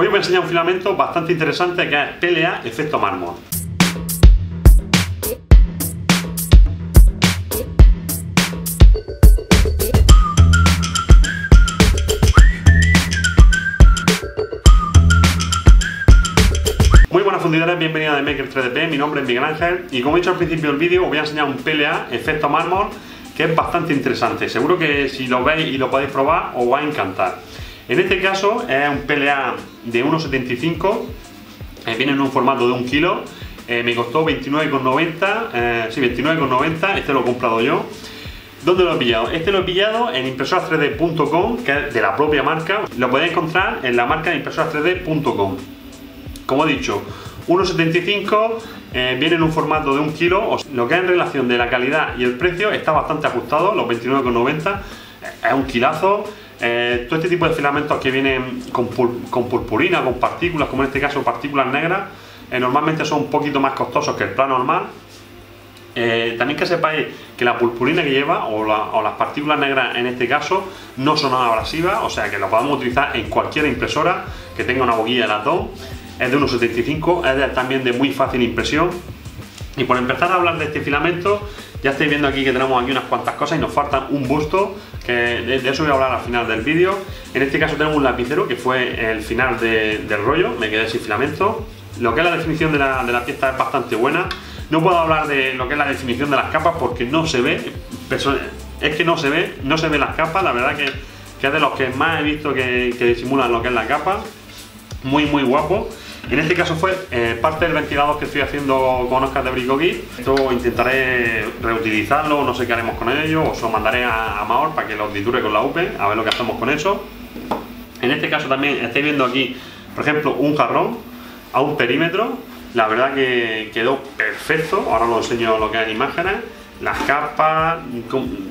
Hoy os voy a enseñar un filamento bastante interesante que es PLA efecto mármol. Muy buenas fundidores, bienvenidos a Maker 3DP, mi nombre es Miguel Ángel y como he dicho al principio del vídeo os voy a enseñar un PLA efecto mármol que es bastante interesante, seguro que si lo veis y lo podéis probar os va a encantar. En este caso es un PLA de 1,75, eh, viene en un formato de 1 kilo, eh, me costó 29,90, eh, sí 29,90, este lo he comprado yo. ¿Dónde lo he pillado? Este lo he pillado en impresoras3d.com, que es de la propia marca. Lo podéis encontrar en la marca de impresoras3d.com. Como he dicho, 1,75 eh, viene en un formato de un kilo. Lo que es en relación de la calidad y el precio está bastante ajustado, los 29,90 es un kilazo. Eh, todo este tipo de filamentos que vienen con, purpurina, con partículas, como en este caso partículas negras, eh, normalmente son un poquito más costosos que el plan normal. también que sepáis que la purpurina que lleva o, o, las partículas negras en este caso no son abrasivas, o sea que lo podemos utilizar en cualquier impresora que tenga una boquilla de latón es de 1,75, es también de muy fácil impresión. Y por empezar a hablar de este filamento, ya estáis viendo aquí que tenemos aquí unas cuantas cosas y nos falta un busto, que de, eso voy a hablar al final del vídeo. En este caso tenemos un lapicero, que fue el final del rollo, me quedé sin filamento. Lo que es la definición de la, de la pieza es bastante buena. No puedo hablar de lo que es la definición de las capas porque no se ve, es que no se ve, no se ve las capas, la verdad que, que es de los que más he visto que, que disimulan lo que es la capa. Muy muy guapo. En este caso fue eh, parte del ventilador que estoy haciendo con Oscar de Bricoquí. Esto intentaré reutilizarlo, no sé qué haremos con ello, os lo mandaré a, a para que lo triture con la UPE, a ver lo que hacemos con eso. En este caso también estáis viendo aquí, por ejemplo, un jarrón a un perímetro. La verdad que quedó perfecto, ahora os enseño lo que hay en imágenes. Las capas,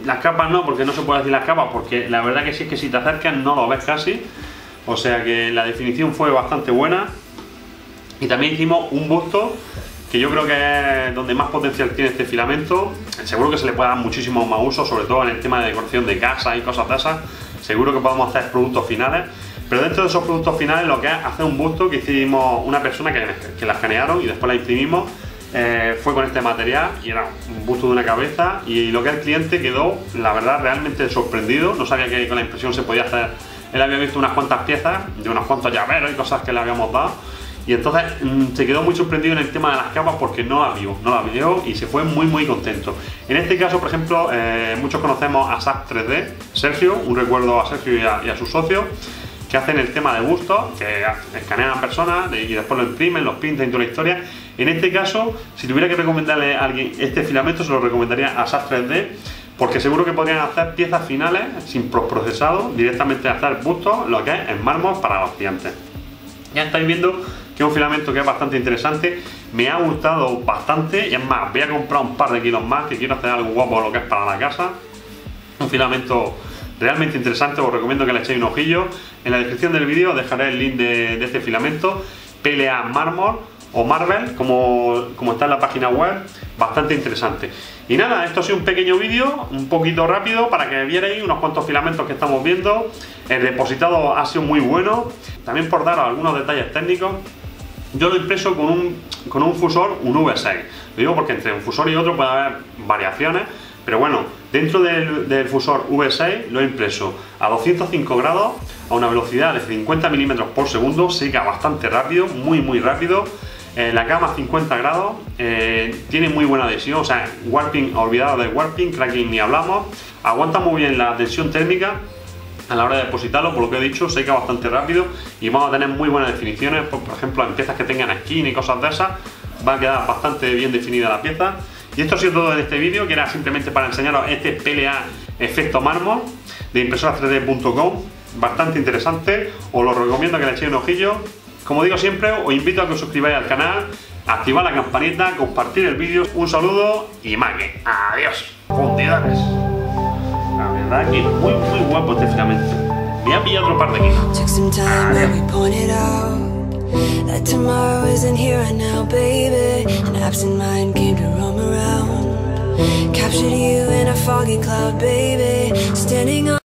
las capas no, porque no se puede decir las capas, porque la verdad que sí es que si te acercas no lo ves casi. O sea que la definición fue bastante buena. Y también hicimos un busto que yo creo que es donde más potencial tiene este filamento. Seguro que se le puede dar muchísimo más uso, sobre todo en el tema de decoración de casa y cosas de esas. Seguro que podemos hacer productos finales. Pero dentro de esos productos finales lo que es hacer un busto que hicimos una persona que, que la escanearon y después la imprimimos. Eh, fue con este material y era un busto de una cabeza y lo que el cliente quedó, la verdad, realmente sorprendido. No sabía que con la impresión se podía hacer. Él había visto unas cuantas piezas de unos cuantos llaveros y cosas que le habíamos dado y entonces mm, se quedó muy sorprendido en el tema de las capas porque no la vio, no la vio y se fue muy muy contento. En este caso, por ejemplo, eh, muchos conocemos a SAP 3D, Sergio, un recuerdo a Sergio y a, sus socios, que hacen el tema de gusto, que escanean a personas y después lo imprimen, los pintan y toda la historia. En este caso, si tuviera que recomendarle a alguien este filamento, se lo recomendaría a SAP 3D, porque seguro que podrían hacer piezas finales sin procesado, directamente hacer bustos, lo que es en mármol para los clientes. Ya estáis viendo que es un filamento que es bastante interesante, me ha gustado bastante y es más, voy a comprar un par de kilos más que quiero hacer algo guapo lo que es para la casa. Un filamento realmente interesante, os recomiendo que le echéis un ojillo. En la descripción del vídeo dejaré el link de, este filamento, PLA Marmor o Marvel, como, como está en la página web, bastante interesante. Y nada, esto ha sido un pequeño vídeo, un poquito rápido, para que vierais unos cuantos filamentos que estamos viendo. El depositado ha sido muy bueno, también por dar algunos detalles técnicos. Yo lo impreso con un, con un fusor, un V6. Lo digo porque entre un fusor y otro puede haber variaciones, pero bueno, dentro del, fusor V6 lo he impreso a 205 grados, a una velocidad de 50 milímetros por segundo, seca bastante rápido, muy muy rápido. Eh, la cama a 50 grados, eh, tiene muy buena adhesión, o sea, warping, olvidado de warping, cracking ni hablamos, aguanta muy bien la tensión térmica, a la hora de depositarlo, por lo que he dicho, seca bastante rápido y vamos a tener muy buenas definiciones, por, ejemplo, en piezas que tengan esquina y cosas de esas, va a quedar bastante bien definida la pieza. Y esto ha sido todo en este vídeo, que era simplemente para enseñaros este PLA efecto mármol de impresora3d.com, bastante interesante, os lo recomiendo que le echéis un ojillo. Como digo siempre, os invito a que os suscribáis al canal, activar la campanita, compartir el vídeo. Un saludo y mague. Adiós, fundidores. La verdad que muy muy guapo este filamento. Me ha pillado otro par de kilos. That tomorrow isn't here and now, baby. An absent mind came to roam around. Captured you in a foggy cloud, baby. Standing on